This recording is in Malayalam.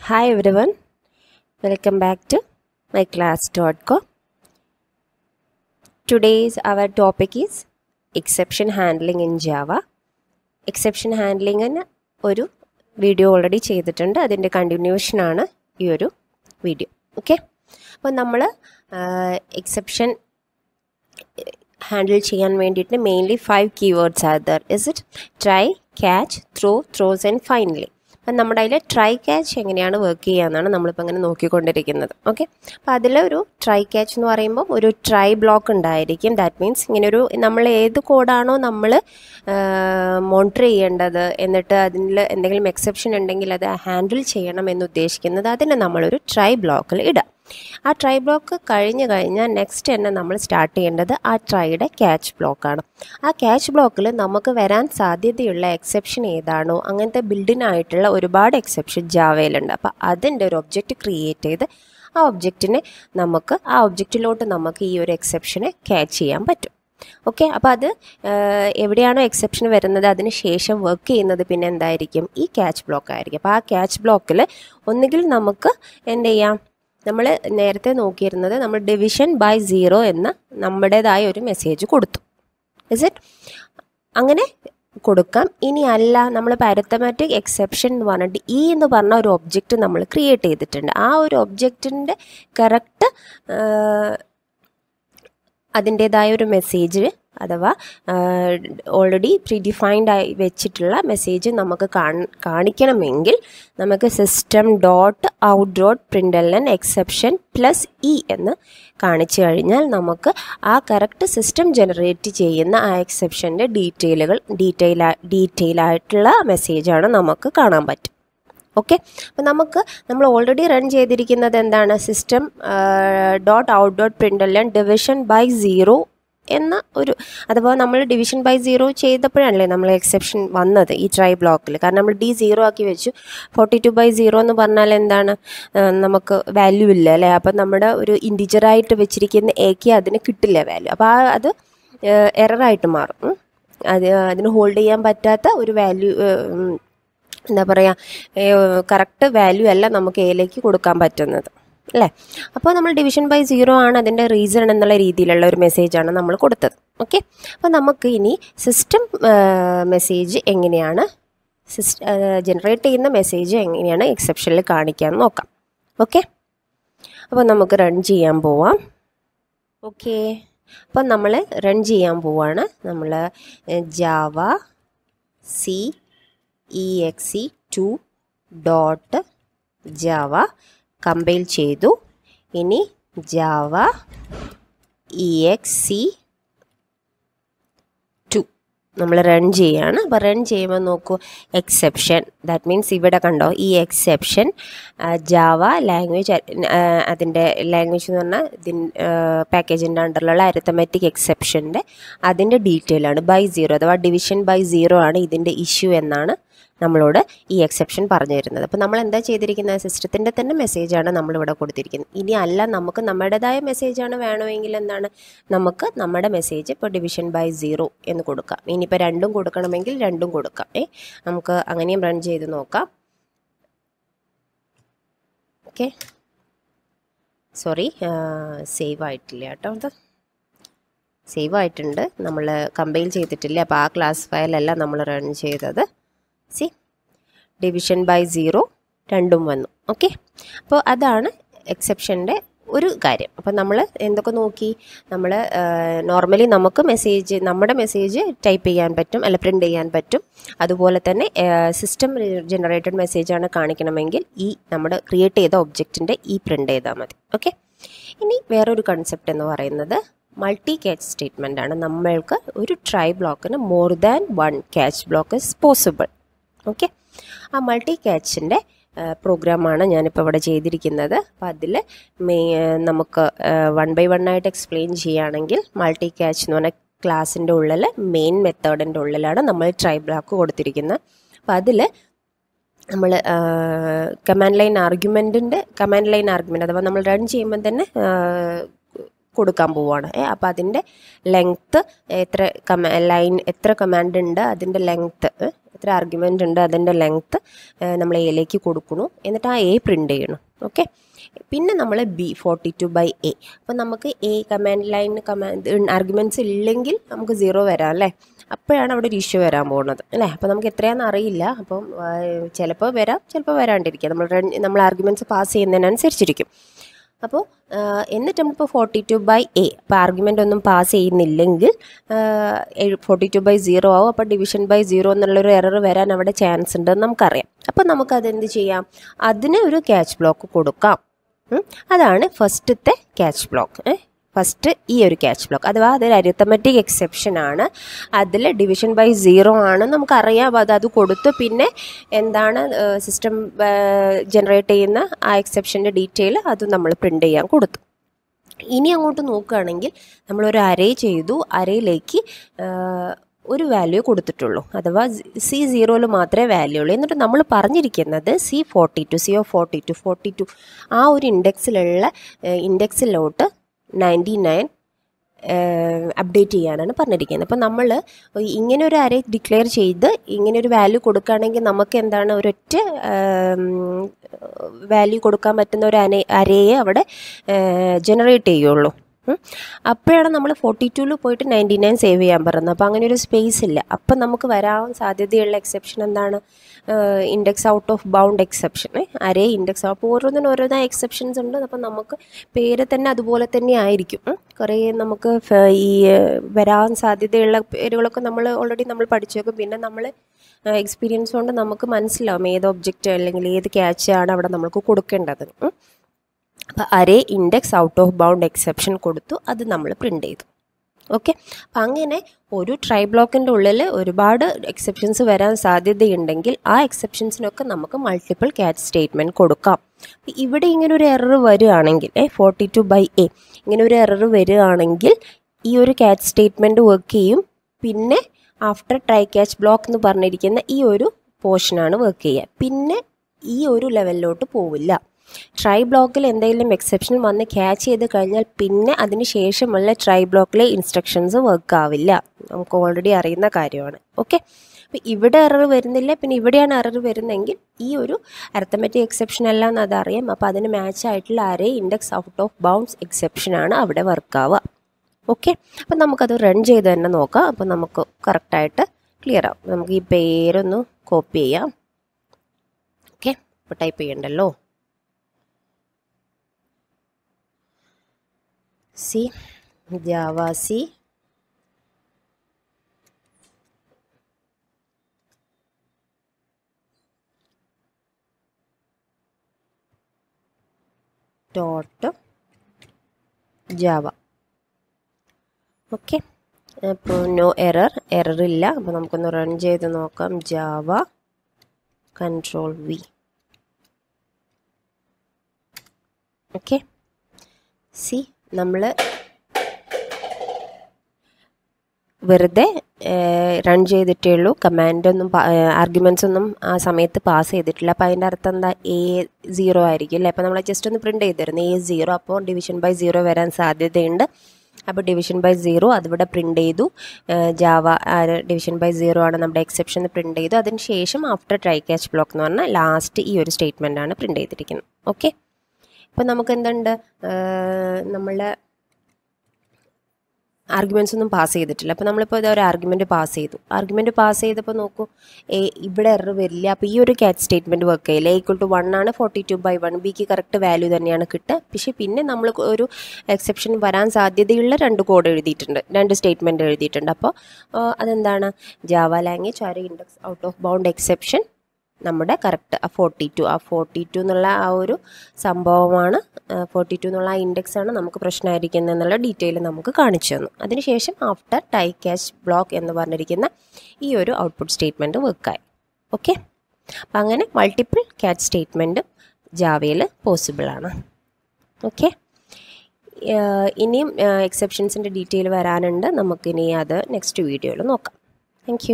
Hi everyone, welcome back to myclass.com. Today's our topic is exception handling in Java. Exception ഹാൻഡ്ലിങ്ങിന് ഒരു വീഡിയോ ഓൾറെഡി ചെയ്തിട്ടുണ്ട് അതിന്റെ കണ്ടിന്യൂഷനാണ് ഈ ഒരു വീഡിയോ ഓക്കെ അപ്പോൾ നമ്മൾ എക്സെപ്ഷൻ ഹാൻഡിൽ ചെയ്യാൻ വേണ്ടിയിട്ട് mainly five keywords are there is it try catch throw throws and finally അപ്പം നമ്മുടെ അതിൽ ട്രൈ ക്യാച്ച് എങ്ങനെയാണ് വർക്ക് ചെയ്യുക എന്നാണ് നമ്മളിപ്പോൾ അങ്ങനെ നോക്കിക്കൊണ്ടിരിക്കുന്നത്. ഓക്കെ അപ്പോൾ അതിലൊരു ട്രൈ ക്യാച്ച് എന്ന് പറയുമ്പോൾ ഒരു ട്രൈ ബ്ലോക്ക് ഉണ്ടായിരിക്കും. ദാറ്റ് മീൻസ് ഇങ്ങനൊരു നമ്മൾ ഏത് കോഡാണോ നമ്മൾ മോണിറ്റർ ചെയ്യേണ്ടത് എന്നിട്ട് അതിൽ എന്തെങ്കിലും എക്സെപ്ഷൻ ഉണ്ടെങ്കിൽ അത് ഹാൻഡിൽ ചെയ്യണം എന്ന് ഉദ്ദേശിക്കുന്നത് അതിനെ നമ്മളൊരു ട്രൈ ബ്ലോക്കിൽ ഇടാം. ആ ട്രൈ ബ്ലോക്ക് കഴിഞ്ഞ് കഴിഞ്ഞാൽ നെക്സ്റ്റ് തന്നെ നമ്മൾ സ്റ്റാർട്ട് ചെയ്യേണ്ടത് ആ ട്രൈയുടെ ക്യാച്ച് ബ്ലോക്കാണ് ആ ക്യാച്ച് ബ്ലോക്കിൽ നമുക്ക് വരാൻ സാധ്യതയുള്ള എക്സെപ്ഷൻ ഏതാണോ അങ്ങനത്തെ ബിൽഡിനായിട്ടുള്ള ഒരുപാട് എക്സെപ്ഷൻ ജാവയിലുണ്ട് അപ്പോൾ അതിന്റെ ഒരു ഒബ്ജക്റ്റ് ക്രിയേറ്റ് ചെയ്ത് ആ ഒബ്ജക്റ്റിനെ നമുക്ക് ആ ഒബ്ജക്റ്റിലോട്ട് നമുക്ക് ഈ ഒരു എക്സെപ്ഷനെ ക്യാച്ച് ചെയ്യാൻ പറ്റും. ഓക്കെ അപ്പോൾ അത് എവിടെയാണോ എക്സെപ്ഷൻ വരുന്നത് അതിന് ശേഷം വർക്ക് ചെയ്യുന്നത് പിന്നെ എന്തായിരിക്കും? ഈ ക്യാച്ച് ബ്ലോക്ക് ആയിരിക്കും. അപ്പോൾ ആ ക്യാച്ച് ബ്ലോക്കിൽ ഒന്നുകിൽ നമുക്ക് എന്ത് ചെയ്യാം? നമ്മൾ നേരത്തെ നോക്കിയിരുന്നത് നമ്മൾ ഡിവിഷൻ ബൈ സീറോ എന്ന നമ്മുടേതായ ഒരു മെസ്സേജ് കൊടുത്തു. ഇസ് ഇറ്റ് അങ്ങനെ കൊടുക്കാം. ഇനി അല്ല നമ്മൾ പാരത്തമാറ്റിക് എക്സെപ്ഷൻ എന്ന് പറഞ്ഞിട്ട് ഈ എന്ന് പറഞ്ഞ ഒരു ഒബ്ജക്റ്റ് നമ്മൾ ക്രിയേറ്റ് ചെയ്തിട്ടുണ്ട്. ആ ഒരു ഒബ്ജക്റ്റിന്റെ കറക്റ്റ് അതിന്റേതായ ഒരു മെസ്സേജ് അഥവാ ഓൾറെഡി പ്രീ ഡിഫൈൻഡ് ആയി വെച്ചിട്ടുള്ള മെസ്സേജ് നമുക്ക് കാണിക്കണമെങ്കിൽ നമുക്ക് system dot out dot println exception plus E എന്ന് കാണിച്ചു കഴിഞ്ഞാൽ നമുക്ക് ആ കറക്റ്റ് സിസ്റ്റം ജനറേറ്റ് ചെയ്യുന്ന ആ എക്സെപ്ഷന്റെ ഡീറ്റെയിലുകൾ ഡീറ്റെയിൽ ഡീറ്റെയിൽ ആയിട്ടുള്ള മെസ്സേജാണ് നമുക്ക് കാണാൻ പറ്റും. ഓക്കെ അപ്പം നമുക്ക് നമ്മൾ ഓൾറെഡി റൺ ചെയ്തിരിക്കുന്നത് എന്താണ്? System dot out dot println division by zero എന്ന ഒരു അഥവാ നമ്മൾ ഡിവിഷൻ ബൈ സീറോ ചെയ്തപ്പോഴാണല്ലേ നമ്മൾ എക്സെപ്ഷൻ വന്നത് ഈ ട്രൈ ബ്ലോക്കിൽ കാരണം നമ്മൾ ഡി സീറോ ആക്കി വെച്ചു. ഫോർട്ടി ടു ബൈ സീറോ എന്ന് പറഞ്ഞാൽ എന്താണ്? നമുക്ക് വാല്യൂ ഇല്ല അല്ലേ? അപ്പം നമ്മുടെ ഒരു ഇൻഡിജറായിട്ട് വെച്ചിരിക്കുന്ന എക്ക് അതിന് കിട്ടില്ല വാല്യൂ അപ്പോൾ ആ അത് എററായിട്ട് മാറും. അത് അതിന് ഹോൾഡ് ചെയ്യാൻ പറ്റാത്ത ഒരു വാല്യൂ എന്താ പറയുക കറക്റ്റ് വാല്യൂ അല്ല നമുക്ക് എയിലേക്ക് കൊടുക്കാൻ പറ്റുന്നത്. അല്ലേ? അപ്പോൾ നമ്മൾ ഡിവിഷൻ ബൈ സീറോ ആണ് അതിന്റെ റീസൺ എന്നുള്ള രീതിയിലുള്ള ഒരു മെസ്സേജാണ് നമ്മൾ കൊടുത്തത്. ഓക്കെ അപ്പോൾ നമുക്ക് ഇനി സിസ്റ്റം മെസ്സേജ് എങ്ങനെയാണ്? സിസ്റ്റ ജനറേറ്റ് ചെയ്യുന്ന മെസ്സേജ് എങ്ങനെയാണ് എക്സെപ്ഷനിൽ കാണിക്കാമെന്ന് നോക്കാം. ഓക്കെ അപ്പോൾ നമുക്ക് റൺ ചെയ്യാൻ പോവാം. ഓക്കെ അപ്പോൾ നമ്മൾ റൺ ചെയ്യാൻ പോവാണ്. നമ്മൾ Java C E X C two dot Java compile ചെയ്തു. ഇനി Java E X C two നമ്മൾ റൺ ചെയ്യാണ്. അപ്പോൾ റൺ ചെയ്യുമ്പോൾ നോക്കൂ എക്സെപ്ഷൻ ദാറ്റ് മീൻസ് ഇവിടെ കണ്ടോ ഈ എക്സെപ്ഷൻ ജാവ ലാംഗ്വേജ് അതിന്റെ ലാംഗ്വേജ് എന്ന് പറഞ്ഞാൽ ഇതിൻ പാക്കേജിന്റെ അണ്ടറിലുള്ള അരിത്തമാറ്റിക് എക്സെപ്ഷന്റെ അതിന്റെ ഡീറ്റെയിൽ ആണ്. ബൈ സീറോ അഥവാ ഡിവിഷൻ ബൈ സീറോ ആണ് ഇതിന്റെ ഇഷ്യൂ എന്നാണ് നമ്മളോട് ഈ എക്സെപ്ഷൻ പറഞ്ഞു തരുന്നത്. അപ്പോൾ നമ്മൾ എന്താ ചെയ്തിരിക്കുന്നത്? സിസ്റ്റത്തിന്റെ തന്നെ മെസ്സേജാണ് നമ്മളിവിടെ കൊടുത്തിരിക്കുന്നത്. ഇനി അല്ല നമുക്ക് നമ്മുടേതായ മെസ്സേജാണ് വേണമെങ്കിൽ എന്താണ്? നമുക്ക് നമ്മുടെ മെസ്സേജ് ഇപ്പോൾ ഡിവിഷൻ ബൈ സീറോ എന്ന് കൊടുക്കാം. ഇനിയിപ്പോൾ രണ്ടും കൊടുക്കണമെങ്കിൽ രണ്ടും കൊടുക്കാം. ഏ നമുക്ക് അങ്ങനെയും റൺ ചെയ്ത് നോക്കാം. ഓക്കെ. സോറി സേവ് ആയിട്ടില്ല കേട്ടോ അത്. സേവ് ആയിട്ടുണ്ട്. നമ്മൾ കമ്പൈൽ ചെയ്തിട്ടില്ല. അപ്പോൾ ആ ക്ലാസ് ഫയലല്ല നമ്മൾ റൺ ചെയ്തത്. സി. ഡിവിഷൻ ബൈ സീറോ രണ്ടും വന്നു. ഓക്കെ അപ്പോൾ അതാണ് എക്സെപ്ഷന്റെ ഒരു കാര്യം. അപ്പം നമ്മൾ എന്തൊക്കെ നോക്കി? നമ്മൾ നോർമലി നമുക്ക് മെസ്സേജ് നമ്മുടെ മെസ്സേജ് ടൈപ്പ് ചെയ്യാൻ പറ്റും അല്ല പ്രിന്റ് ചെയ്യാൻ പറ്റും. അതുപോലെ തന്നെ സിസ്റ്റം ജനറേറ്റഡ് മെസ്സേജാണ് കാണിക്കണമെങ്കിൽ ഈ നമ്മുടെ ക്രിയേറ്റ് ചെയ്ത ഒബ്ജക്റ്റിന്റെ ഈ പ്രിന്റ് ചെയ്താൽ മതി. ഓക്കെ ഇനി വേറൊരു കൺസെപ്റ്റ് എന്ന് പറയുന്നത് മൾട്ടി ക്യാച്ച് സ്റ്റേറ്റ്മെന്റ് ആണ്. നമ്മൾക്ക് ഒരു ട്രൈ ബ്ലോക്കിന് more than one catch block is possible okay ആ മൾട്ടി ക്യാച്ചിന്റെ പ്രോഗ്രാമാണ് ഞാനിപ്പോൾ ഇവിടെ ചെയ്തിരിക്കുന്നത്. അപ്പം അതിൽ മെയ് നമുക്ക് വൺ ബൈ വൺ ആയിട്ട് എക്സ്പ്ലെയിൻ ചെയ്യുകയാണെങ്കിൽ മൾട്ടി ക്യാച്ച് എന്ന് പറഞ്ഞാൽ ക്ലാസ്സിന്റെ ഉള്ളിൽ മെയിൻ മെത്തേഡിന്റെ ഉള്ളിലാണ് നമ്മൾ ട്രൈ ബ്ലോക്ക് കൊടുത്തിരിക്കുന്നത് അപ്പം അതിൽ നമ്മൾ കമാൻഡ് ലൈൻ ആർഗ്യുമെന്റിന്റെ കമാൻഡ് ലൈൻ ആർഗ്യുമെന്റ് അഥവാ നമ്മൾ റൺ ചെയ്യുമ്പോൾ തന്നെ കൊടുക്കാൻ പോവുകയാണ് അപ്പോൾ അതിന്റെ ലെങ്ത്ത് എത്ര കമാ ലൈൻ എത്ര കമാൻഡ് ഉണ്ട് അതിന്റെ ലെങ്ത്ത് എത്ര ആർഗ്യുമെന്റ് ഉണ്ട് അതിന്റെ ലെങ്ത്ത് നമ്മൾ എയിലേക്ക് കൊടുക്കണു എന്നിട്ട് ആ എ പ്രിന്റ് ചെയ്യണം. ഓക്കെ പിന്നെ നമ്മൾ B forty two by A അപ്പോൾ നമുക്ക് A command line command arguments ഇല്ലെങ്കിൽ നമുക്ക് സീറോ വരാം അല്ലേ? അപ്പോഴാണ് അവിടെ ഒരു ഇഷ്യൂ വരാൻ പോകുന്നത്. അല്ലേ? അപ്പോൾ നമുക്ക് എത്രയാണെന്ന് അറിയില്ല. അപ്പം ചിലപ്പോൾ വരാം ചിലപ്പോൾ വരാണ്ടിരിക്കുക നമ്മൾ നമ്മൾ ആർഗ്യുമെന്റ്സ് പാസ് ചെയ്യുന്നതിനനുസരിച്ചിരിക്കും. അപ്പോൾ എന്നിട്ട് നമ്മളിപ്പോൾ ഫോർട്ടി ടു ബൈ എ അപ്പോൾ ആർഗ്യുമെന്റ് ഒന്നും പാസ് ചെയ്യുന്നില്ലെങ്കിൽ ഫോർട്ടി ടു ബൈ സീറോ ആവും. അപ്പോൾ ഡിവിഷൻ ബൈ സീറോ എന്നുള്ളൊരു എറർ വരാൻ അവിടെ ചാൻസ് ഉണ്ടെന്ന് നമുക്കറിയാം. അപ്പോൾ നമുക്കതെന്ത് ചെയ്യാം? അതിന് ഒരു ക്യാച്ച് ബ്ലോക്ക് കൊടുക്കാം. അതാണ് ഫസ്റ്റത്തെ ക്യാച്ച് ബ്ലോക്ക് ഫസ്റ്റ് ഈ ഒരു ക്യാച്ച് ബ്ലോക്ക് അഥവാ അതൊരു അരിത്തമെറ്റിക് എക്സെപ്ഷൻ ആണ്. അതിൽ ഡിവിഷൻ ബൈ സീറോ ആണ് നമുക്കറിയാം. അത് അത് കൊടുത്തു. പിന്നെ എന്താണ് സിസ്റ്റം ജനറേറ്റ് ചെയ്യുന്ന ആ എക്സെപ്ഷന്റെ ഡീറ്റെയിൽ അത് നമ്മൾ പ്രിന്റ് ചെയ്യാൻ കൊടുത്തു. ഇനി അങ്ങോട്ട് നോക്കുകയാണെങ്കിൽ നമ്മളൊരു അരേ ചെയ്തു. അരയിലേക്ക് ഒരു വാല്യൂ കൊടുത്തിട്ടുള്ളൂ. അഥവാ സി സീറോയിൽ മാത്രമേ വാല്യൂ ഉള്ളൂ. എന്നിട്ട് നമ്മൾ പറഞ്ഞിരിക്കുന്നത് C forty two C O forty two forty two ആ ഒരു ഇൻഡെക്സിലുള്ള ഇൻഡെക്സിലോട്ട് നയന്റി നയൻ അപ്ഡേറ്റ് ചെയ്യാനാണ് പറഞ്ഞിരിക്കുന്നത് അപ്പോൾ നമ്മൾ ഇങ്ങനെ ഒരു അരേ ഡിക്ലെയർ ചെയ്ത് ഇങ്ങനെ ഒരു വാല്യൂ കൊടുക്കുകയാണെങ്കിൽ നമുക്ക് എന്താണ് ഒരൊറ്റ വാല്യൂ കൊടുക്കാൻ പറ്റുന്ന ഒരു അരയെ അവിടെ ജനറേറ്റ് ചെയ്യുള്ളൂ. അപ്പോഴാണ് നമ്മൾ ഫോർട്ടി ടൂവിൽ പോയിട്ട് നയന്റി നയൻ സേവ് ചെയ്യാൻ പറയുന്നത്. അപ്പോൾ അങ്ങനെ ഒരു സ്പേസ് ഇല്ല. അപ്പം നമുക്ക് വരാൻ സാധ്യതയുള്ള എക്സെപ്ഷൻ എന്താണ്? Index out of bound exception array index അപ്പോൾ ഓരോന്നിനും ഓരോന്നായ എക്സെപ്ഷൻസ് ഉണ്ട്. അപ്പം നമുക്ക് പേര് തന്നെ അതുപോലെ തന്നെ ആയിരിക്കും. കുറേ നമുക്ക് ഈ വരാൻ സാധ്യതയുള്ള പേരുകളൊക്കെ നമ്മൾ ഓൾറെഡി നമ്മൾ പഠിച്ചു വെക്കും പിന്നെ നമ്മൾ എക്സ്പീരിയൻസ് കൊണ്ട് നമുക്ക് മനസ്സിലാവും. ഏത് ഒബ്ജക്റ്റ് അല്ലെങ്കിൽ ഏത് ക്യാച്ച് ആണ് അവിടെ നമുക്ക് കൊടുക്കേണ്ടത്. അപ്പോൾ array index out of bound exception കൊടുത്തു അത് നമ്മൾ പ്രിന്റ് ചെയ്തു. ഓക്കെ അപ്പം അങ്ങനെ ഒരു ട്രൈ ബ്ലോക്കിന്റെ ഉള്ളിൽ ഒരുപാട് എക്സെപ്ഷൻസ് വരാൻ സാധ്യതയുണ്ടെങ്കിൽ ആ എക്സെപ്ഷൻസിനൊക്കെ നമുക്ക് മൾട്ടിപ്പിൾ ക്യാച്ച് സ്റ്റേറ്റ്മെന്റ് കൊടുക്കാം. ഇവിടെ ഇങ്ങനെ ഒരു എറർ വരികയാണെങ്കിൽ ഫോർട്ടി ടു ബൈ എ ഇങ്ങനെ ഒരു എറർ വരികയാണെങ്കിൽ ഈ ഒരു ക്യാച്ച് സ്റ്റേറ്റ്മെന്റ് വർക്ക് ചെയ്യും. പിന്നെ ആഫ്റ്റർ ട്രൈ ക്യാച്ച് ബ്ലോക്ക് എന്ന് പറഞ്ഞിരിക്കുന്ന ഈ ഒരു പോർഷനാണ് വർക്ക് ചെയ്യുക. പിന്നെ ഈ ഒരു ലെവലിലോട്ട് പോവില്ല. ട്രൈ ബ്ലോക്കിൽ എന്തെങ്കിലും എക്സെപ്ഷൻ വന്ന് ക്യാച്ച് ചെയ്ത് കഴിഞ്ഞാൽ പിന്നെ അതിന് ശേഷമുള്ള ട്രൈ ബ്ലോക്കിലെ ഇൻസ്ട്രക്ഷൻസ് വർക്ക് ആവില്ല. നമുക്ക് ഓൾറെഡി അറിയുന്ന കാര്യമാണ്. ഓക്കെ അപ്പോൾ ഇവിടെ എറർ വരുന്നില്ല. പിന്നെ ഇവിടെയാണ് എറർ വരുന്നതെങ്കിൽ ഈ ഒരു അരത്തമെറ്റിക് എക്സെപ്ഷൻ അല്ല എന്ന് അതറിയാം. അപ്പോൾ അതിന് മാച്ച് ആയിട്ടുള്ള array index out of bounds exception ആണ് അവിടെ വർക്ക് ആവുക. ഓക്കെ അപ്പം നമുക്കത് റൺ ചെയ്ത് തന്നെ നോക്കാം. അപ്പോൾ നമുക്ക് കറക്റ്റായിട്ട് ക്ലിയർ ആവും. നമുക്ക് ഈ പേരൊന്ന് കോപ്പി ചെയ്യാം. ഓക്കെ അപ്പോൾ type ചെയ്യണ്ടല്ലോ? C Java C dot Java okay അപ്പോൾ നോ എറർ എറർ ഇല്ല. അപ്പോൾ നമുക്കൊന്ന് റൺ ചെയ്ത് നോക്കാം. Java control V okay C നമ്മൾ വെറുതെ റൺ ചെയ്തിട്ടേ ഉള്ളൂ. കമാൻഡൊന്നും ആർഗ്യുമെന്റ്സ് ഒന്നും ആ സമയത്ത് പാസ് ചെയ്തിട്ടില്ല. അപ്പോൾ അതിന്റെ അർത്ഥം എന്താ? എ സീറോ ആയിരിക്കും അല്ലേ? അപ്പോൾ നമ്മൾ ജസ്റ്റ് ഒന്ന് പ്രിന്റ് ചെയ്തിരുന്നു എ സീറോ അപ്പോൾ ഡിവിഷൻ ബൈ സീറോ വരാൻ സാധ്യതയുണ്ട്. അപ്പോൾ ഡിവിഷൻ ബൈ സീറോ അതിവിടെ പ്രിന്റ് ചെയ്തു. ജാവ ഡിവിഷൻ ബൈ സീറോ ആണ് നമ്മുടെ എക്സെപ്ഷൻ പ്രിന്റ് ചെയ്തു. അതിന് ശേഷം ആഫ്റ്റർ ട്രൈ ക്യാച്ച് ബ്ലോക്ക് എന്ന് പറഞ്ഞാൽ ലാസ്റ്റ് ഈ ഒരു സ്റ്റേറ്റ്മെന്റ് ആണ് പ്രിന്റ് ചെയ്തിരിക്കുന്നത്. ഓക്കെ ഇപ്പം നമുക്ക് എന്തുണ്ട് നമ്മളുടെ ആർഗ്യുമെന്റ്സ് ഒന്നും പാസ് ചെയ്തിട്ടില്ല. അപ്പോൾ നമ്മളിപ്പോൾ ഇതാ ഒരു ആർഗ്യുമെന്റ് പാസ് ചെയ്തു. ആർഗ്യുമെന്റ് പാസ് ചെയ്തപ്പോൾ നോക്കൂ എ ഇവിടെ എറർ വരില്ല. അപ്പോൾ ഈ ഒരു ക്യാച്ച് സ്റ്റേറ്റ്മെന്റ് വർക്ക് ചെയ്യില്ല? ഈക്വൽ ടു വൺ ആണ് ഫോർട്ടി ടു ബൈ വൺ ബിക്ക് കറക്റ്റ് വാല്യൂ തന്നെയാണ് കിട്ടുക. പക്ഷേ പിന്നെ നമ്മൾ ഒരു എക്സെപ്ഷൻ വരാൻ സാധ്യതയുള്ള രണ്ട് കോഡ് എഴുതിയിട്ടുണ്ട്. രണ്ട് സ്റ്റേറ്റ്മെന്റ് എഴുതിയിട്ടുണ്ട്. അപ്പോൾ അതെന്താണ്? Java language are index out of bound exception നമ്മുടെ കറക്റ്റ് ആ ഫോർട്ടി ടു ആ ഫോർട്ടി ടു എന്നുള്ള ആ ഒരു സംഭവമാണ് ഫോർട്ടി ടു എന്നുള്ള ആ ആണ് നമുക്ക് പ്രശ്നമായിരിക്കുന്നത് എന്നുള്ള ഡീറ്റെയിൽ നമുക്ക് കാണിച്ചു തന്നു. അതിനുശേഷം ആഫ്റ്റർ ടൈ ക്യാഷ് ബ്ലോക്ക് എന്ന് പറഞ്ഞിരിക്കുന്ന ഈ ഒരു ഔട്ട്പുട്ട് സ്റ്റേറ്റ്മെന്റ് വർക്കായി ഓക്കെ അപ്പം അങ്ങനെ മൾട്ടിപ്പിൾ ക്യാച്ച് സ്റ്റേറ്റ്മെന്റും ജാവയിൽ പോസിബിളാണ് ഓക്കെ ഇനിയും എക്സെപ്ഷൻസിന്റെ ഡീറ്റെയിൽ വരാനുണ്ട്. നമുക്കിനി അത് നെക്സ്റ്റ് വീഡിയോയിൽ നോക്കാം. താങ്ക്